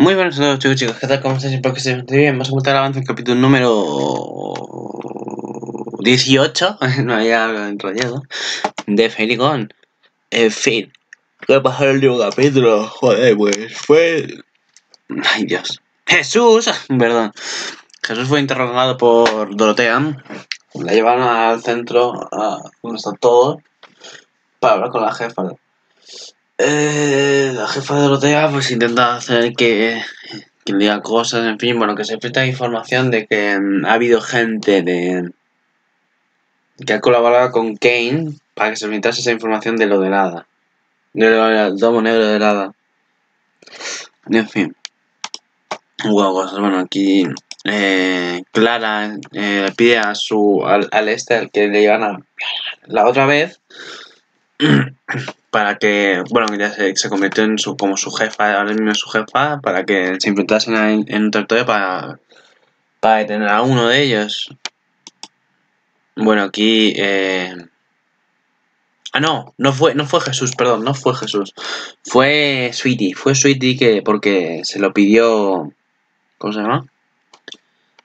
Muy buenas a todos chicos chicos, ¿qué tal? ¿Cómo estáis? Espero que estéis bien. Vamos a contar el avance del capítulo número 18, no había enrollado, de Felicon. En fin, ¿qué pasó en el último capítulo? Joder, pues fue... Ay Dios. Jesús, perdón. Jesús fue interrogado por Dorotea. La llevaron al centro, a donde están todos, para hablar con la jefa. Eh, la jefa de Dorotea pues intenta hacer que, que diga cosas, en fin, bueno, que se filtra información de que mm, ha habido gente de que ha colaborado con Kane para que se filtrase esa información de lo del hada. De lo del domo negro del hada. En fin. Wow, cosas. Bueno, aquí eh, Clara eh, pide a su al, al al que le iban a la otra vez para que, bueno, ya se, se, convirtió en su, como su jefa, ahora mismo su jefa, para que se enfrentasen en, en un territorio para, para detener a uno de ellos. Bueno, aquí... Eh... Ah, no, no fue, no fue Jesús, perdón, no fue Jesús. Fue Sweetie, fue Sweetie que porque se lo pidió... ¿Cómo se llama?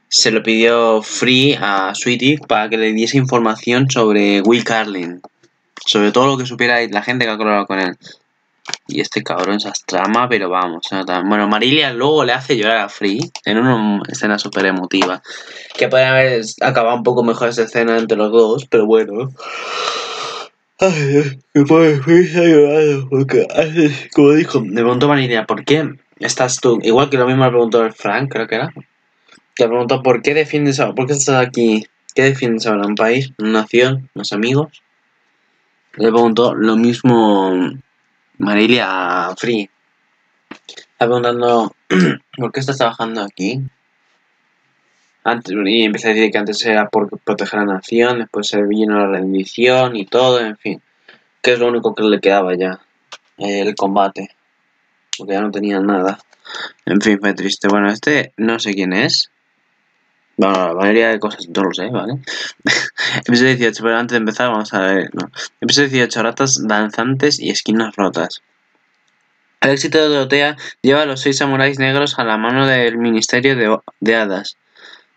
Se lo pidió Free a Sweetie para que le diese información sobre Will Carlin sobre todo lo que supiera la gente que ha colaborado con él. Y este cabrón se trama, pero vamos. Bueno, Marilia luego le hace llorar a Free en una escena súper emotiva. Que puede haber acabado un poco mejor esa escena entre los dos, pero bueno. Ay, me pone Free ha llorado. Porque, como dijo, me preguntó Marilia, ¿por qué estás tú? Igual que lo mismo le preguntó el Frank, creo que era. Que preguntó, ¿por qué defiendes ahora? ¿Por qué estás aquí? ¿Qué defiendes ahora? ¿Un país? ¿Una nación? ¿Unos amigos? Le preguntó lo mismo Marilia Free. Está preguntando por qué estás trabajando aquí. Antes, y empecé a decir que antes era por proteger a la nación, después se vino la rendición y todo, en fin. Que es lo único que le quedaba ya. El combate. Porque ya no tenía nada. En fin, fue triste. Bueno, este no sé quién es. Bueno, la mayoría de cosas no lo sé, ¿vale? Episodio 18, pero antes de empezar vamos a ver, no. Episodio 18, ratas danzantes y esquinas rotas. El éxito de Dorotea lleva a los seis samuráis negros a la mano del Ministerio de, de Hadas.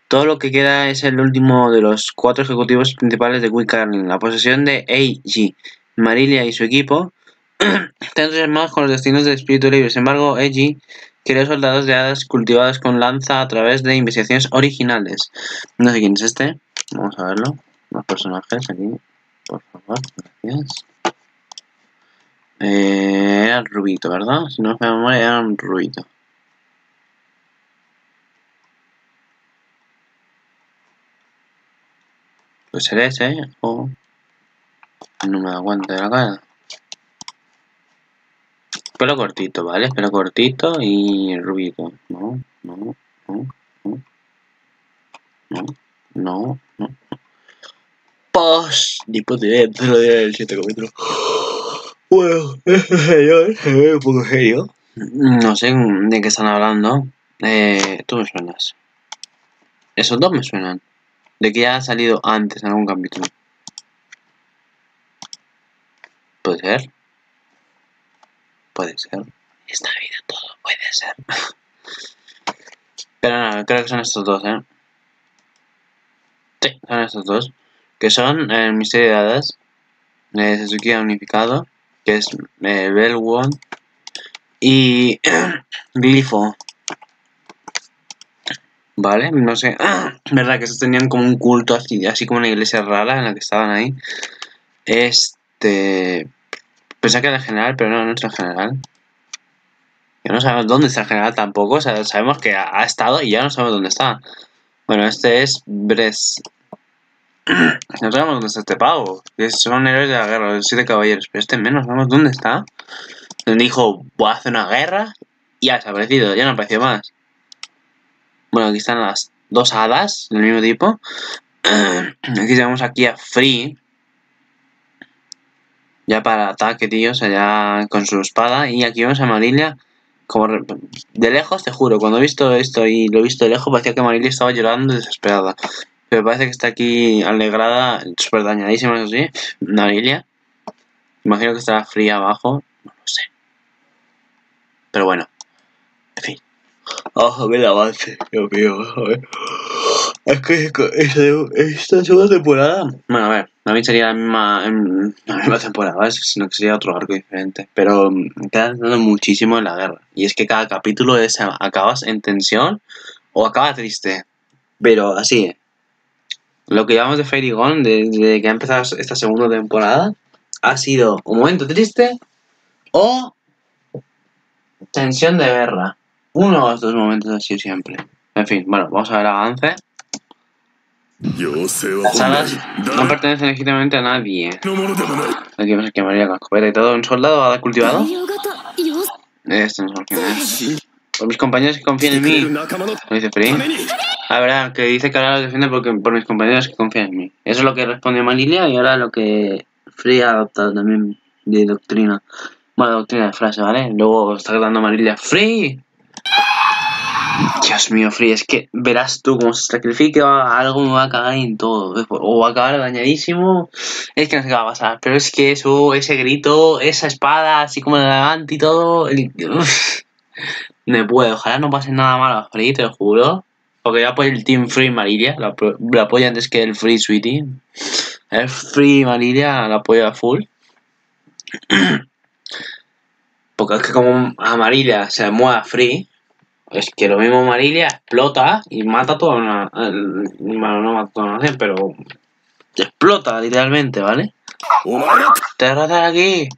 Todo lo que queda es el último de los cuatro ejecutivos principales de Quick la posesión de Eiji, Marilia y su equipo. están entusiasmados con los destinos del espíritu libre. Sin embargo, Eiji Creó soldados de hadas cultivados con lanza a través de investigaciones originales. No sé quién es este. Vamos a verlo. Los personajes aquí. Por favor, gracias. Eh, era Rubito, ¿verdad? Si no me memoria, era un Rubito. Pues ser ese, o... No me da cuenta de la cara. Pelo cortito, ¿vale? Pelo cortito y rubito. No, no, no, no. No, no, no. Pos. Después de lo del 7 capítulo. Bueno, serio, un poco serio. No sé de qué están hablando. Eh, tú me suenas. Esos dos me suenan. De que ya ha salido antes en algún capítulo. Puede ser. Puede ser. Esta vida todo puede ser. Pero nada, creo que son estos dos, ¿eh? Sí, son estos dos. Que son el misterio de hadas. De Suzuki unificado. Que es eh, Belwon. Y Glifo. Vale, no sé. Verdad que estos tenían como un culto así, así como una iglesia rara en la que estaban ahí. Este. Pensaba que era general, pero no, no es el general. Ya no sabemos dónde está el general tampoco. O sea, sabemos que ha, estado y ya no sabemos dónde está. Bueno, este es Bres. No sabemos dónde está este pavo. Son héroes de la guerra, los siete caballeros. Pero este menos, sabemos dónde está. Dijo, voy a hacer una guerra. Y ha desaparecido, ya no apareció más. Bueno, aquí están las dos hadas del mismo tipo. Aquí tenemos aquí a Free, ya para ataque, tío, o sea, ya con su espada. Y aquí vemos a Marilia, como de lejos, te juro, cuando he visto esto y lo he visto de lejos, parecía que Marilia estaba llorando desesperada. Pero parece que está aquí alegrada, súper dañadísima, eso sí, Marilia. Imagino que estará fría abajo, no lo sé. Pero bueno, en fin. Oh, a ver el avance, Dios mío, a ver. Es que esta, esta segunda temporada. Bueno, a ver, a mí sería la misma, em, la misma temporada, ¿ves? sino que sería otro arco diferente. Pero me queda dando muchísimo en la guerra. Y es que cada capítulo es acabas en tensión o acaba triste. Pero así, lo que llamamos de Fairy Gone, desde que ha empezado esta segunda temporada, ha sido un momento triste o tensión de guerra. Uno de los dos momentos ha sido siempre. En fin, bueno, vamos a ver el avance. Las salas no pertenecen legítimamente a nadie. Aquí vamos a quemaría con escopeta y todo. ¿Un soldado ha cultivado? Esto no sé quién es. Por mis compañeros que confían en mí. Lo dice Free. Verdad, que dice que ahora lo defiende porque, por mis compañeros que confían en mí. Eso es lo que respondió Manilia y ahora lo que Free ha adoptado también de doctrina. Bueno, doctrina de frase, ¿vale? Luego está dando Marilia. ¡Free! Dios mío, Free, es que verás tú como se sacrifique algo me va a cagar en todo. O va a acabar dañadísimo. Es que no sé qué va a pasar. Pero es que eso, ese grito, esa espada, así como elegante y todo. Me puede, ojalá no pase nada malo a Free, te lo juro. Porque yo apoyo el Team Free Marilia, lo, apoyo antes que el Free Sweetie. El Free Marilia lo apoyo a full. Porque es que como Amarilla se mueva Free, es que lo mismo Amarilla explota y mata a toda una. Bueno, no mata a toda una nación, pero. Explota literalmente, ¿vale? ¡Te aquí!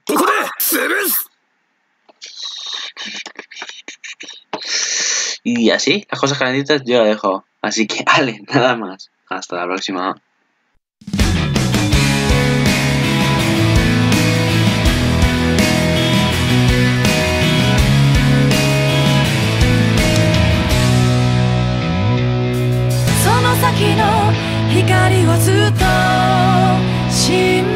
Y así, las cosas calentitas yo lo dejo. Así que, ale, nada más. Hasta la próxima. 先の光をずっと信じ